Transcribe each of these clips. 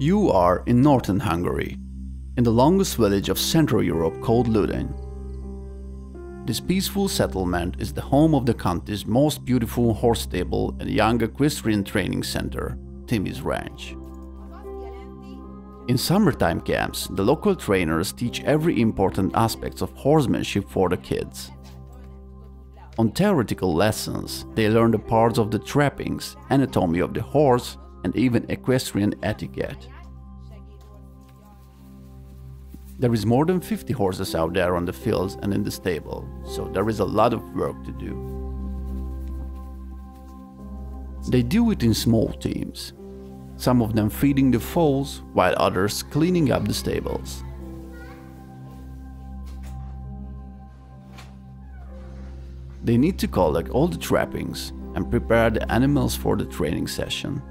You are in northern Hungary, in the longest village of Central Europe called Luden. This peaceful settlement is the home of the country's most beautiful horse stable and young equestrian training center, Timi's Ranch. In summertime camps, the local trainers teach every important aspect of horsemanship for the kids. On theoretical lessons, they learn the parts of the trappings, anatomy of the horse, and even equestrian etiquette. There is more than 50 horses out there on the fields and in the stable, so there is a lot of work to do. They do it in small teams, some of them feeding the foals while others cleaning up the stables. They need to collect all the trappings and prepare the animals for the training session.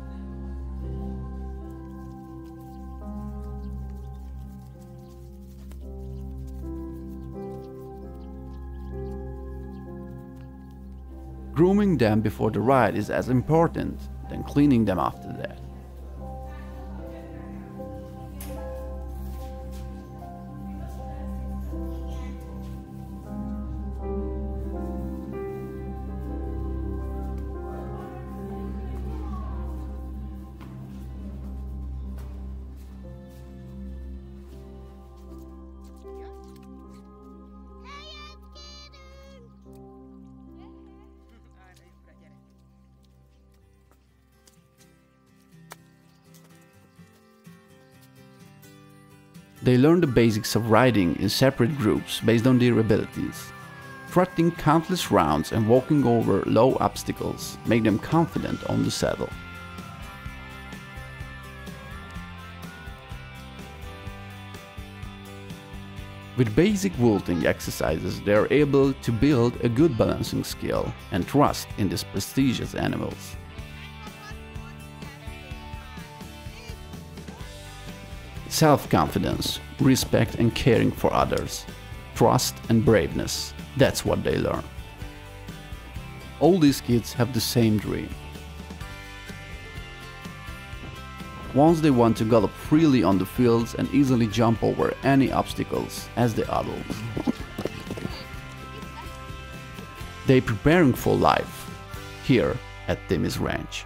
Grooming them before the ride is as important than cleaning them after that. They learn the basics of riding in separate groups based on their abilities. Trotting countless rounds and walking over low obstacles make them confident on the saddle. With basic vaulting exercises, they are able to build a good balancing skill and trust in these prestigious animals. Self-confidence, respect and caring for others, trust and braveness, that's what they learn. All these kids have the same dream. Once they want to gallop freely on the fields and easily jump over any obstacles as the adults. They preparing for life here at Timi's Ranch.